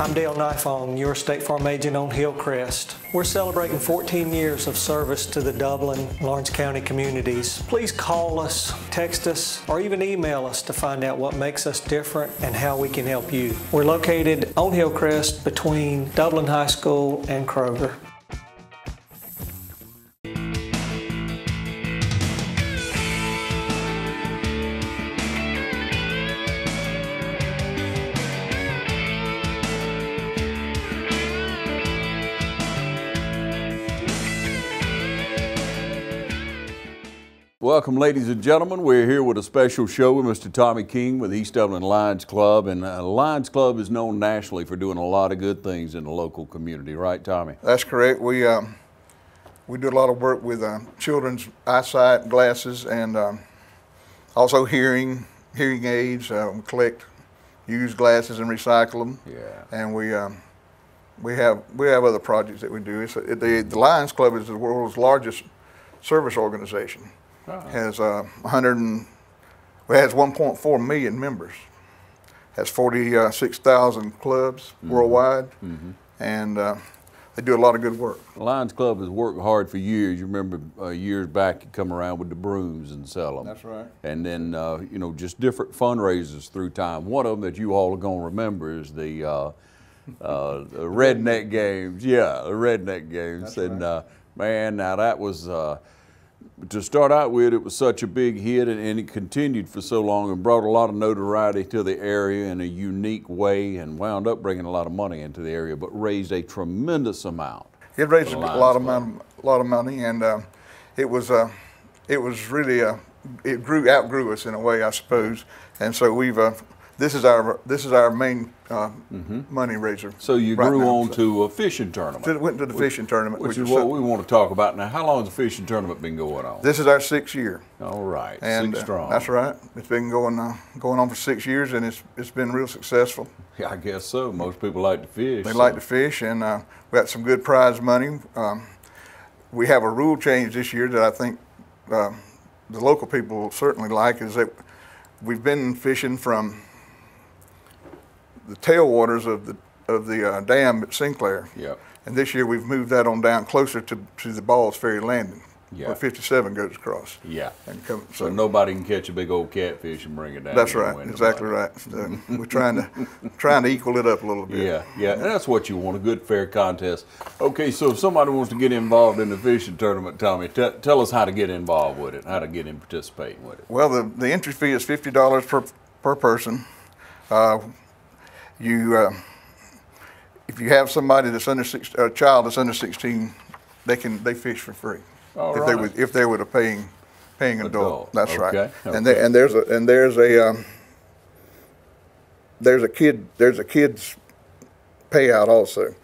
I'm Dale Knifong, your State Farm agent on Hillcrest. We're celebrating 14 years of service to the Dublin, Laurens County communities. Please call us, text us, or even email us to find out what makes us different and how we can help you. We're located on Hillcrest between Dublin High School and Kroger. Welcome, ladies and gentlemen. We're here with a special show with Mr. Tommy King with East Dublin Lions Club. And uh, Lions Club is known nationally for doing a lot of good things in the local community, right, Tommy? That's correct. We um, we do a lot of work with uh, children's eyesight glasses and um, also hearing hearing aids. We collect used glasses and recycle them. Yeah. And we um, we have we have other projects that we do. It's, it, the the Lions Club is the world's largest service organization. Has uh, 100 and, well, has 1.4 million members. Has 46,000 clubs worldwide, and uh, they do a lot of good work. The Lions Club has worked hard for years. You remember uh, years back, you come around with the brooms and sell them. That's right. And then, uh, you know, just different fundraisers through time. One of them that you all are going to remember is the, uh, uh, the Redneck Games. Yeah, the Redneck Games. That's and, right. uh, man, now that was, uh, to start out with, it was such a big hit and, and it continued for so long and brought a lot of notoriety to the area in a unique way and wound up bringing a lot of money into the area, but raised a tremendous amount. It raised a lot of money, a lot of money, and uh, it was uh, it was really uh, it grew outgrew us in a way, I suppose. And so we've uh, this is our this is our main uh, money raiser. Mm-hmm. So you right grew now. on So- to a fishing tournament. so went to the fishing tournament, Which is is what so- we want to talk about now. How long has the fishing tournament been going on? This is our sixth year, All right, and six uh, strong. that's right. It's been going uh, going on for six years, and it's it's been real successful. Yeah, I guess so. Most people like to fish. They like to fish, and uh, we got some good prize money. Um, we have a rule change this year that I think uh, the local people will certainly like. Is that we've been fishing from the tailwaters of the of the uh, dam at Sinclair, Yep. and this year we've moved that on down closer to, to the Balls Ferry Landing, Yeah. where 57 goes across. Yeah. And come, So nobody can catch a big old catfish and bring it down. That's right, exactly right. So we're trying to trying to equal it up a little bit. Yeah, yeah, and that's what you want, a good fair contest. Okay, so if somebody wants to get involved in the fishing tournament, Tommy, t- tell us how to get involved with it, how to get in participating with it. Well, the, the entry fee is fifty dollars per per person. Uh, you, uh, if you have somebody that's under six, a child that's under sixteen, they can they fish for free. All if they right. would if they were a paying paying adult. Adult, That's okay, right. And okay. and there's a and there's a um, there's a kid there's a kids payout also.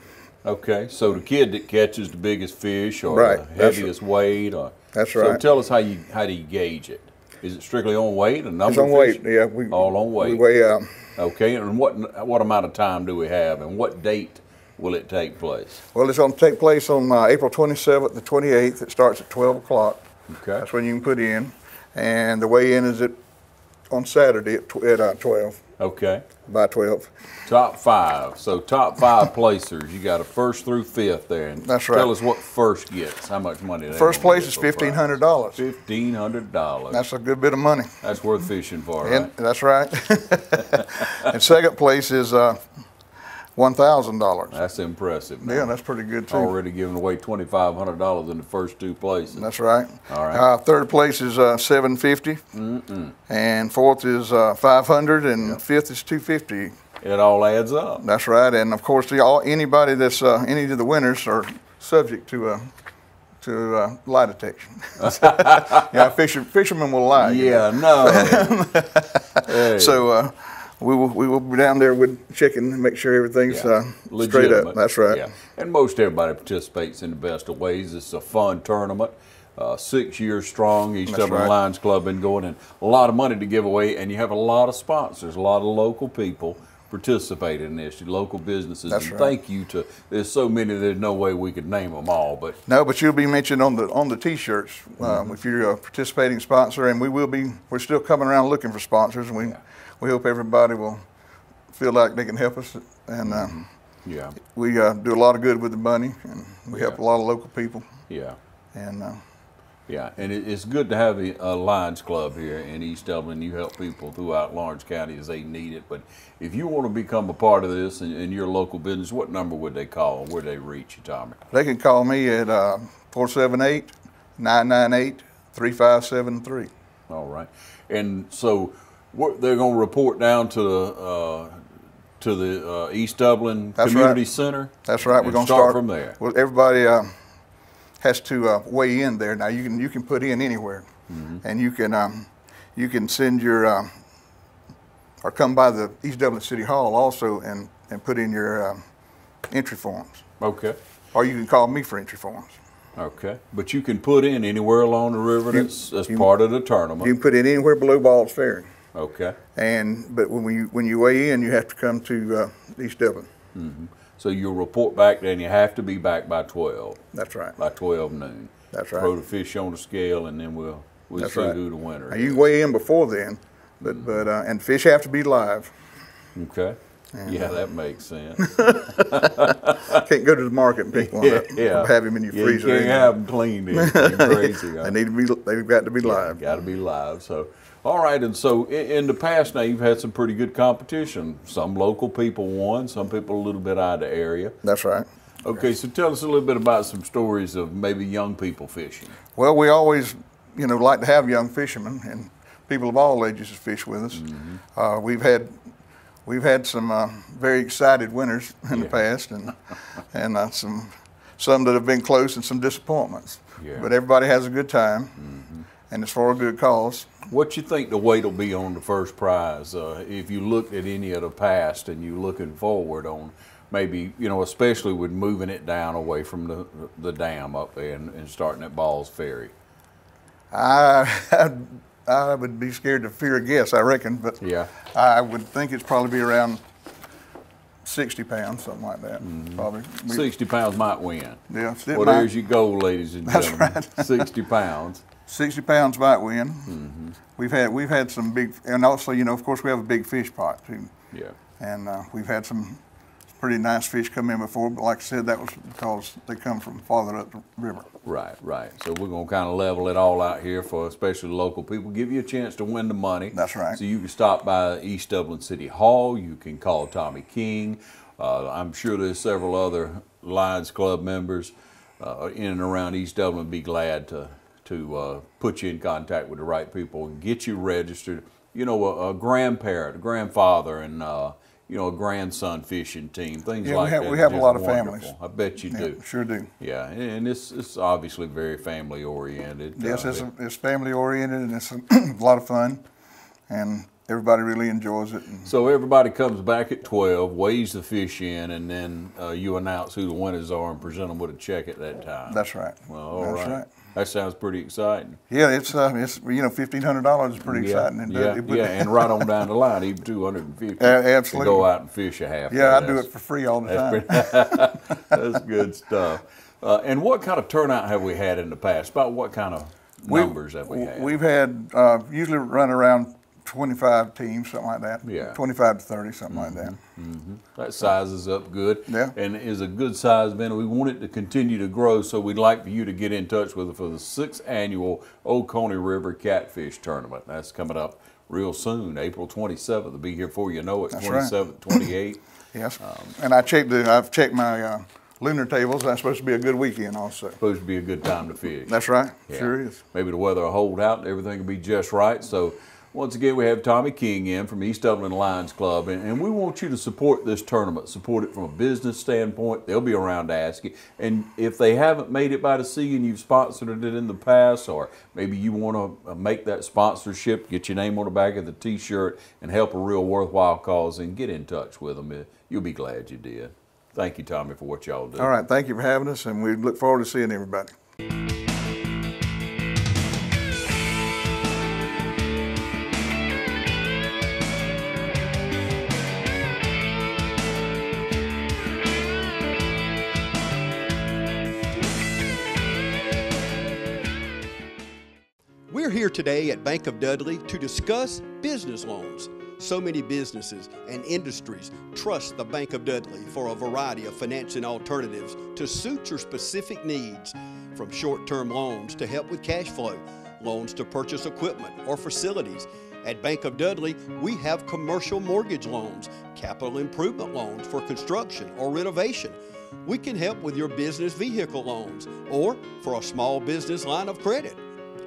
Okay, so the kid that catches the biggest fish or Right, the that's heaviest weight, or That's right. So tell us how you how do you gauge it? Is it strictly on weight, a number? It's on of weight. Yeah, we all on weight. We weigh um, Okay, and what what amount of time do we have, and what date will it take place? Well, it's going to take place on uh, April 27th, the 28th. It starts at 12 o'clock. Okay. That's when you can put in, and the weigh-in is at on Saturday at, tw- at uh, 12 Okay. by 12. Top five. So top five placers. You got a first through fifth there. And That's right. Tell us what first gets. How much money? they First place is fifteen hundred dollars. Fifteen hundred dollars. That's a good bit of money. That's worth fishing for, And right? that's right. and second place is uh, one thousand dollars. That's impressive. Yeah, man. that's pretty good too. already giving away twenty five hundred dollars in the first two places. That's right. All right. Uh, third place is uh, seven and fourth is uh, five hundred, and fifth is two fifty. it all adds up. That's right, and of course, the, all, anybody that's uh, any of the winners are subject to uh, to uh, lie detection. yeah, fisher, fishermen will lie. you Yeah, no. Hey, So uh, we will we will be down there with checking and make sure everything's yeah, uh, straight up. That's right. Yeah. And most everybody participates in the best of ways. It's a fun tournament. Uh, six years strong. East That's Dublin right. Lions Club been going, and a lot of money to give away. And you have a lot of sponsors, a lot of local people participating in this, local businesses. That's and right. thank you to. There's so many. There's no way we could name them all, but No, but you'll be mentioned on the on the T-shirts uh, Mm-hmm. if you're a participating sponsor, and we will be. We're still coming around looking for sponsors, and we we hope everybody will feel like they can help us and Mm-hmm. Yeah, We uh, do a lot of good with the money, and we help a lot of local people. yeah. And uh, Yeah, and it, it's good to have a, a Lions Club here in East Dublin. You help people throughout Laurens County as they need it. But if you want to become a part of this in, in your local business, what number would they call? Where they reach you, Tommy? they can call me at uh, 478 998 3573. All right. And so what, they're going to report down to the uh, to the uh, East Dublin That's Community right. Center. That's right. We're going to start start from there. Well, everybody uh, has to uh, weigh in there. Now you can you can put in anywhere, Mm-hmm. and you can um, you can send your um, or come by the East Dublin City Hall also and and put in your um, entry forms, Okay. or you can call me for entry forms. Okay. But you can put in anywhere along the river You- that's, that's you- part of the tournament. You can put in anywhere below Ball's Ferry, okay. and but when you when you weigh in, you have to come to uh, East Dublin. So you'll report back, then you have to be back by 12. That's right. by 12 noon. That's right. Throw the fish on the scale, and then we'll we'll That's see right. who the winner Now, is. you can weigh in before then, but but uh, and fish have to be live. okay. Yeah, that makes sense. Can't go to the market and pick one up. yeah. Have him in your yeah, freezer. You can't have them cleaned. It's crazy. They need to be. They've got to be live. Got to be live. So, all right. And so, in, in the past, now you've had some pretty good competition. Some local people won. Some people a little bit out of the area. That's right. Okay. So, tell us a little bit about some stories of maybe young people fishing. Well, we always, you know, like to have young fishermen and people of all ages to fish with us. Mm-hmm. Uh, we've had. We've had some uh, very excited winners in the past, and and uh, some some that have been close and some disappointments. Yeah. Mm-hmm. But everybody has a good time, and it's for a good cause. What you think the weight will be on the first prize? Uh, if you looked at any of the past and you're looking forward on maybe you know especially with moving it down away from the the dam up there and, and starting at Balls Ferry. I I would be scared to fear a guess, I reckon, but Yeah. I would think it's probably be around 60 pounds, something like that. Mm-hmm. Probably. We- Sixty pounds might win. Yeah, Well, might. there's your goal, ladies and That's gentlemen. right. Sixty pounds. 60 pounds might win. Mm-hmm. We've had we've had some big, and also you know, of course, we have a big fish pot too, Yeah. and uh, we've had some pretty nice fish come in before. But like I said, that was because they come from farther up the river. Right, right. So we're gonna kind of level it all out here for especially local people. Give you a chance to win the money. That's right. So you can stop by East Dublin City Hall. You can call Tommy King. Uh, I'm sure there's several other Lions Club members uh, in and around East Dublin. Be glad to to uh, put you in contact with the right people and get you registered. You know, a, a grandparent, a grandfather, and uh, you know, a grandson fishing team. Things Yeah, we like have- that. we have a lot of wonderful. families. I bet you Yeah, do. sure do. Yeah, and it's it's obviously very family oriented. Yes, Uh, it's, it's family oriented and it's a lot of fun, and everybody really enjoys it. So everybody comes back at twelve, weighs the fish in, and then uh, you announce who the winners are and present them with a check at that time. that's right. well, all that's right. right. That sounds pretty exciting. Yeah, it's uh, it's you know fifteen hundred dollars is pretty yeah, exciting. It yeah, it yeah, and right on down the line, even two hundred and fifty. Absolutely. Go out and fish a half. yeah, I do it for free all the That's, time. pretty- that's good stuff. Uh, and what kind of turnout have we had in the past? About what kind of numbers have we had? We've had uh, usually run around twenty-five teams, something like that. Yeah. Mm-hmm. twenty-five to thirty, something like that. Mm -hmm. That sizes up good. Yeah. And is a good size event. We want it to continue to grow, so we'd like for you to get in touch with us for the sixth annual Oconee River Catfish Tournament. That's coming up real soon, April 27th. It'll be here before you know it, That's right. 27th, 28th. Yes. Um, and I checked the. I've checked my uh, lunar tables. That's supposed to be a good weekend, also. Supposed to be a good time to fish. That's right. Yeah. Sure is. Maybe the weather will hold out and everything will be just right. So, once again, we have Tommy King in from East Dublin Lions Club, and, and we want you to support this tournament. Support it from a business standpoint. They'll be around to ask you. And if they haven't made it by the sea and you've sponsored it in the past, or maybe you want to uh, make that sponsorship, get your name on the back of the T-shirt, and help a real worthwhile cause, and get in touch with them. You'll be glad you did. Thank you, Tommy, for what y'all do. All right. Thank you for having us, and we look forward to seeing everybody. Here today at Bank of Dudley to discuss business loans. So many businesses and industries trust the Bank of Dudley for a variety of financing alternatives to suit your specific needs, from short term loans to help with cash flow, loans to purchase equipment or facilities. At Bank of Dudley, we have commercial mortgage loans, capital improvement loans for construction or renovation. We can help with your business vehicle loans or for a small business line of credit.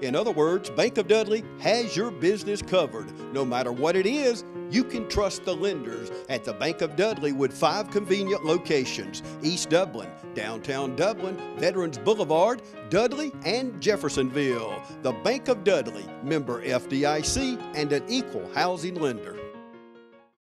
In other words, Bank of Dudley has your business covered. No matter what it is, you can trust the lenders at the Bank of Dudley with five convenient locations East Dublin, downtown Dublin, Veterans Boulevard, Dudley, and Jeffersonville. The Bank of Dudley, member FDIC, and an equal housing lender.